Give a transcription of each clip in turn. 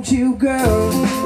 won't you go?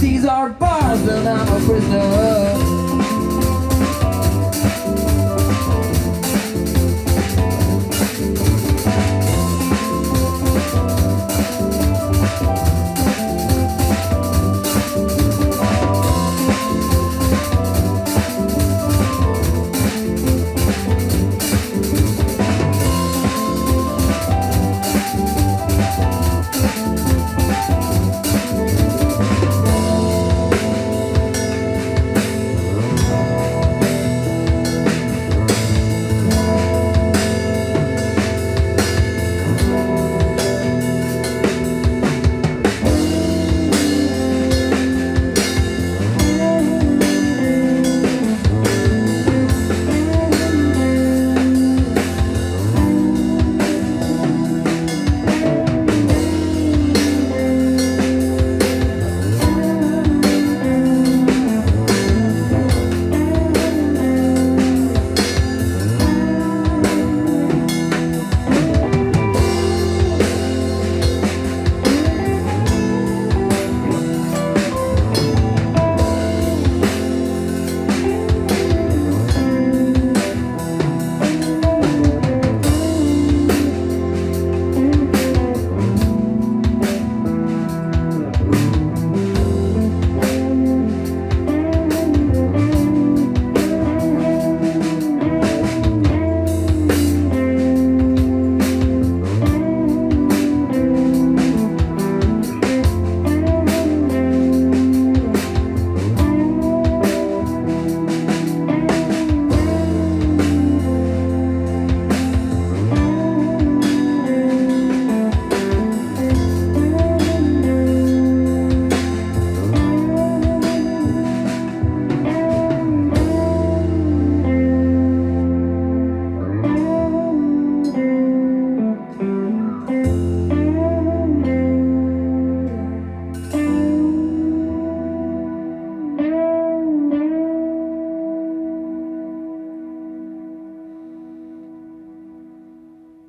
These are bars, and I'm a prisoner